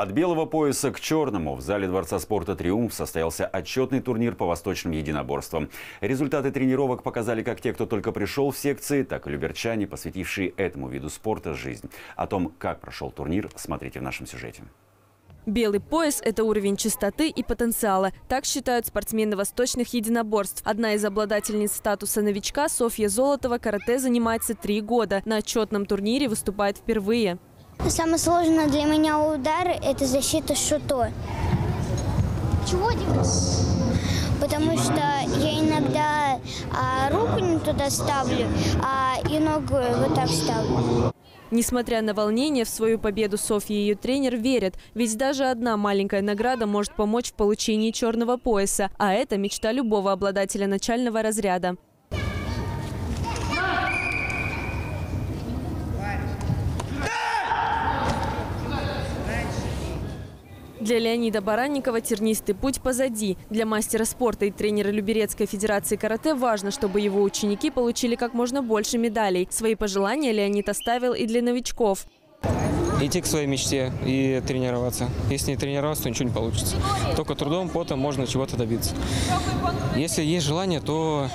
От белого пояса к черному в зале Дворца спорта «Триумф» состоялся отчетный турнир по восточным единоборствам. Результаты тренировок показали как те, кто только пришел в секции, так и люберчане, посвятившие этому виду спорта жизнь. О том, как прошел турнир, смотрите в нашем сюжете. Белый пояс – это уровень чистоты и потенциала. Так считают спортсмены восточных единоборств. Одна из обладательниц статуса новичка, Софья Золотова, карате занимается три года. На отчетном турнире выступает впервые. Самое сложное для меня удар – это защита шуто. Чего Потому что я иногда а, руку не туда ставлю, а и ногу вот так ставлю. Несмотря на волнение, в свою победу Софья и ее тренер верят. Ведь даже одна маленькая награда может помочь в получении черного пояса. А это мечта любого обладателя начального разряда. Для Леонида Баранникова тернистый путь позади. Для мастера спорта и тренера Люберецкой федерации карате важно, чтобы его ученики получили как можно больше медалей. Свои пожелания Леонид оставил и для новичков. Идти к своей мечте и тренироваться. Если не тренироваться, то ничего не получится. Только трудом, потом можно чего-то добиться. Если есть желание, то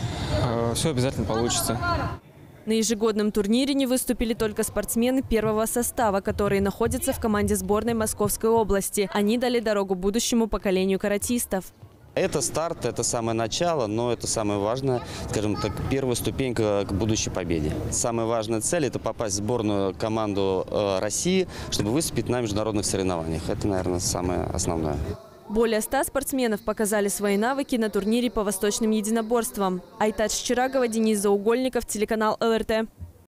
э, все обязательно получится. На ежегодном турнире не выступили только спортсмены первого состава, которые находятся в команде сборной Московской области. Они дали дорогу будущему поколению каратистов. Это старт, это самое начало, но это самое важное, скажем так, первая ступенька к будущей победе. Самая важная цель – это попасть в сборную команду э, России, чтобы выступить на международных соревнованиях. Это, наверное, самое основное. Более ста спортсменов показали свои навыки на турнире по восточным единоборствам. Айтач Чирагова, Денис Заугольников, телеканал ЛРТ.